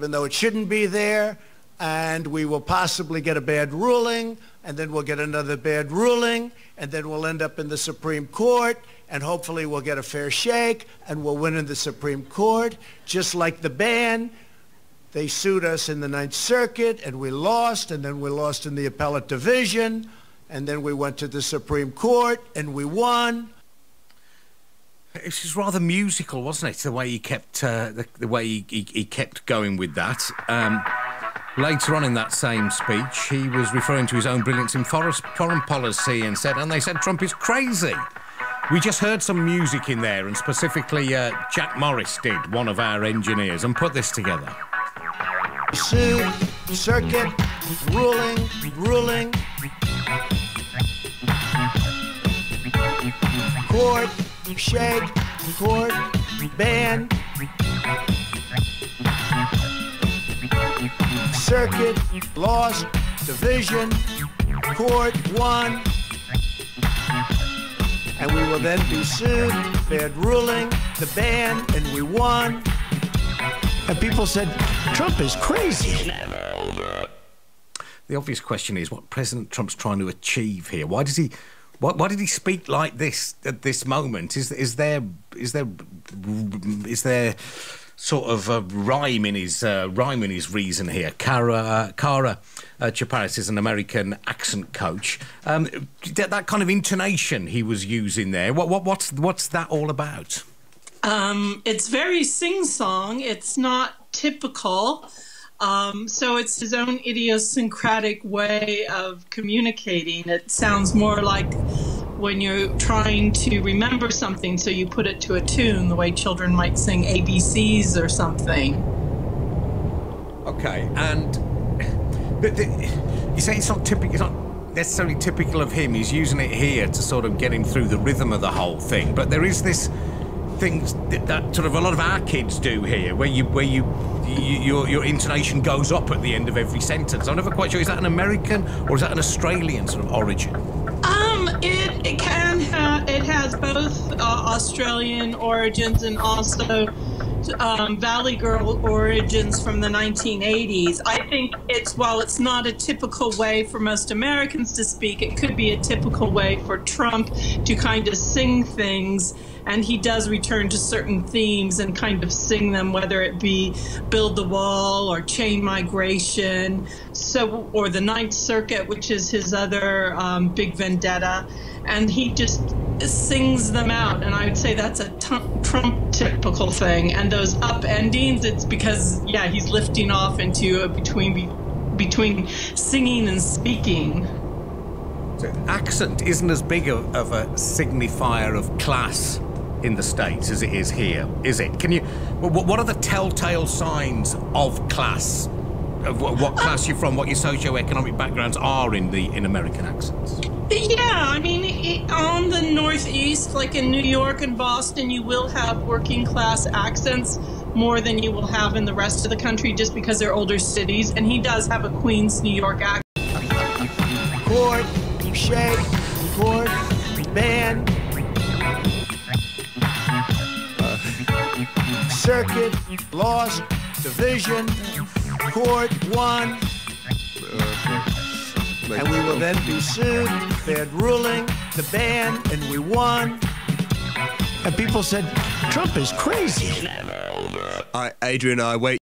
even though it shouldn't be there, and we will possibly get a bad ruling, and then we'll get another bad ruling, and then we'll end up in the Supreme Court, and hopefully we'll get a fair shake, and we'll win in the Supreme Court, just like the ban. They sued us in the Ninth Circuit, and we lost, and then we lost in the appellate division, and then we went to the Supreme Court, and we won. It was rather musical, wasn't it? The way he kept, uh, the, the, way he, he, he, kept going with that. Um, later on in that same speech, he was referring to his own brilliance in foreign policy and said, and they said Trump is crazy. We just heard some music in there, and specifically uh, Jack Morris did, one of our engineers, and put this together. Sued, circuit, ruling, ruling. Court, shake, court, ban. Circuit, lost, division, court, won. And we will then be sued, bad ruling, the ban, and we won. And people said, Trump is crazy. The obvious question is what President Trump's trying to achieve here. Why does he why, why, did he speak like this at this moment? Is is there is there is there sort of a rhyme in his uh, rhyme in his reason here? Cara uh, Cara uh, Chaparis is an American accent coach. Um, that, that, kind of intonation he was using there. What what what's what's that all about? Um, it's very sing song. It's not typical. Um, so it's his own idiosyncratic way of communicating. It sounds more like when you're trying to remember something, so you put it to a tune, the way children might sing ABCs or something. Okay, and but the, you say it's not typical. It's not necessarily typical of him. He's using it here to sort of get him through the rhythm of the whole thing. But there is this things that, that, sort of a lot of our kids do here, where you where you, you, your your intonation goes up at the end of every sentence. I'm never quite sure is that an American or is that an Australian sort of origin? Um, it, it can have it has both uh, Australian origins and also um, Valley Girl origins from the 1980s. I think it's while it's not a typical way for most Americans to speak, it could be a typical way for Trump to kind of sing things and he does return to certain themes and kind of sing them, whether it be Build the Wall or Chain Migration, so or the Ninth Circuit, which is his other um, big vendetta, and he just sings them out. And I would say that's a Trump typical thing. And those up endings, it's because yeah, he's lifting off into a between between singing and speaking. accent isn't as big of a signifier of class in the States as it is here, is it? Can you, what are the telltale signs of class? Of what, class you're from, what your socio-economic backgrounds are in the in American accents? Yeah, I mean, it, on the Northeast, like in New York and Boston, you will have working class accents more than you will have in the rest of the country just because they're older cities. And he does have a Queens, New York accent. Shake, band, uh, circuit, lost, division, court, won. Uh, And we will then be sued, bad ruling, the ban, and we won. And people said, Trump is crazy. I, Adrian, I wait.